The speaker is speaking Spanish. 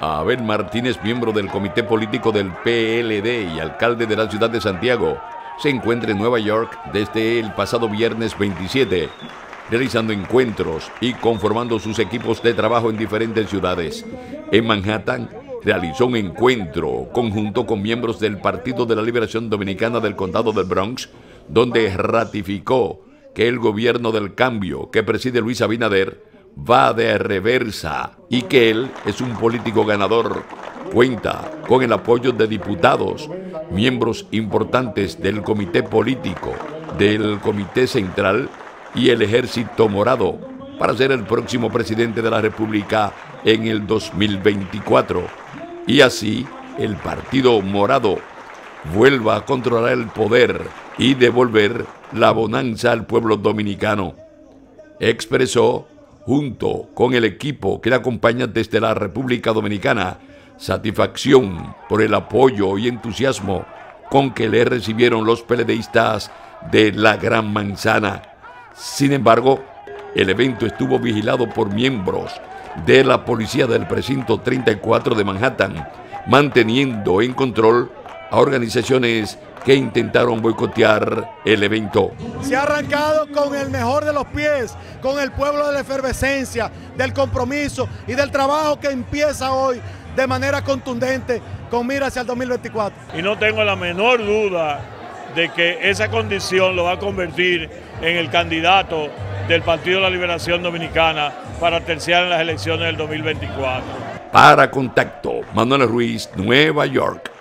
Abel Martínez, miembro del comité político del PLD y alcalde de la ciudad de Santiago, se encuentra en Nueva York desde el pasado viernes 27, realizando encuentros y conformando sus equipos de trabajo en diferentes ciudades. En Manhattan, realizó un encuentro conjunto con miembros del Partido de la Liberación Dominicana del Condado del Bronx, donde ratificó que el gobierno del cambio que preside Luis Abinader va de reversa y que él es un político ganador. Cuenta con el apoyo de diputados, miembros importantes del comité político, del comité central y el ejército morado para ser el próximo presidente de la República en el 2024. Y así el Partido Morado vuelva a controlar el poder y devolver la bonanza al pueblo dominicano. Expresó junto con el equipo que le acompaña desde la República Dominicana, satisfacción por el apoyo y entusiasmo con que le recibieron los peledeístas de la Gran Manzana. Sin embargo, el evento estuvo vigilado por miembros de la policía del precinto 34 de Manhattan, manteniendo en control a organizaciones que intentaron boicotear el evento. Se ha arrancado con el mejor de los pies, con el pueblo de la efervescencia, del compromiso y del trabajo que empieza hoy de manera contundente con mira hacia el 2024. Y no tengo la menor duda de que esa condición lo va a convertir en el candidato del Partido de la Liberación Dominicana para terciar en las elecciones del 2024. Para contacto, Manuel Ruiz, Nueva York.